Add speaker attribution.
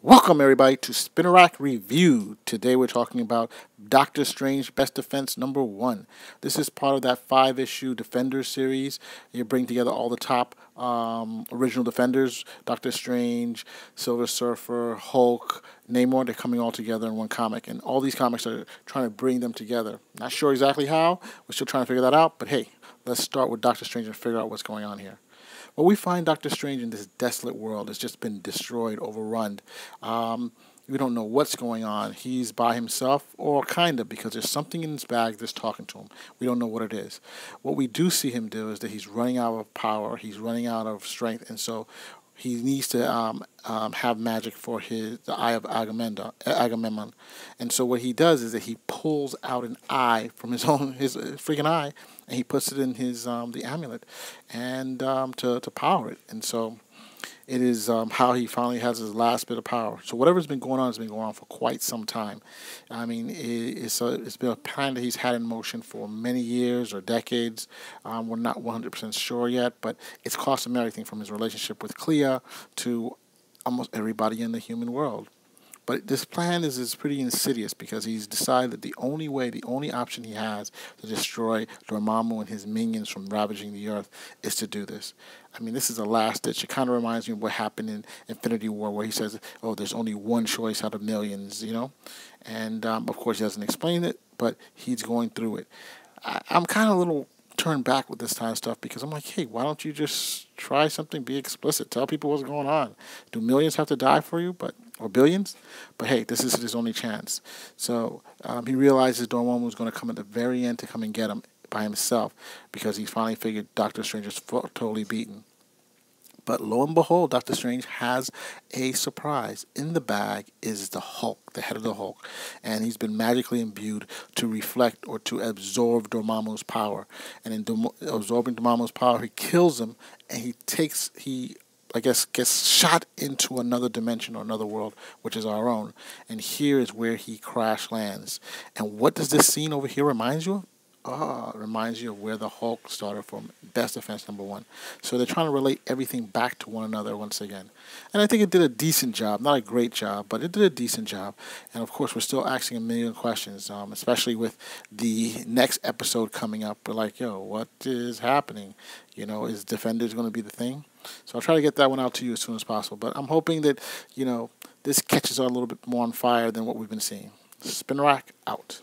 Speaker 1: Welcome, everybody, to Spinner Rack Review. Today we're talking about Doctor Strange Best Defense number one. This is part of that five issue Defender series. You bring together all the top um, original Defenders Doctor Strange, Silver Surfer, Hulk, Namor. They're coming all together in one comic. And all these comics are trying to bring them together. Not sure exactly how. We're still trying to figure that out. But hey, let's start with Doctor Strange and figure out what's going on here. Well, we find Doctor Strange in this desolate world. It's just been destroyed, overrun. Um, we don't know what's going on. He's by himself, or kind of, because there's something in his bag that's talking to him. We don't know what it is. What we do see him do is that he's running out of power, he's running out of strength, and so he needs to um, um, have magic for his the eye of Agamotto, and so what he does is that he pulls out an eye from his own his freaking eye, and he puts it in his um, the amulet, and um, to to power it, and so it is um, how he finally has his last bit of power. So whatever's been going on has been going on for quite some time. I mean, it, it's a, it's been a plan that he's had in motion for many years or decades. Um, we're not 100% sure yet, but it's cost him everything from his relationship with Clea to almost everybody in the human world. But this plan is, is pretty insidious because he's decided that the only way, the only option he has to destroy Dormammu and his minions from ravaging the earth is to do this. I mean, this is a last ditch. It kind of reminds me of what happened in Infinity War, where he says, "Oh, there's only one choice out of millions, you know, and um, of course he doesn't explain it, but he's going through it. I, I'm kind of a little turned back with this kind of stuff because I'm like, hey, why don't you just try something? Be explicit. Tell people what's going on. Do millions have to die for you? But or billions. But hey, this is his only chance. So um, he realizes Dormammu was going to come at the very end to come and get him by himself because he finally figured Doctor Strange is totally beaten. But lo and behold, Doctor Strange has a surprise. In the bag is the Hulk, the head of the Hulk, and he's been magically imbued to reflect or to absorb Dormammu's power. And in absorbing Dormammu's power, he kills him, and he takes he I guess, gets shot into another dimension or another world, which is our own. And here is where he crash lands. And what does this scene over here remind you of? Ah, reminds you of where the Hulk started from. Best defense number one. So they're trying to relate everything back to one another once again. And I think it did a decent job. Not a great job, but it did a decent job. And of course, we're still asking a million questions, um, especially with the next episode coming up. We're like, yo, what is happening? You know, is Defenders going to be the thing? So I'll try to get that one out to you as soon as possible. But I'm hoping that, you know, this catches a little bit more on fire than what we've been seeing. Spin rack out.